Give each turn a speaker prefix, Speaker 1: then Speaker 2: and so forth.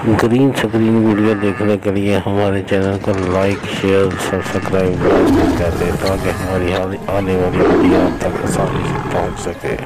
Speaker 1: Green screen video دیکھنے کے لیے ہمارے چینل کو لائک، شیئر، سبسکرائب کر دیں تاکہ ہماری آنے والی ویڈیو آپ تک آسانی سے پہنچ سکے۔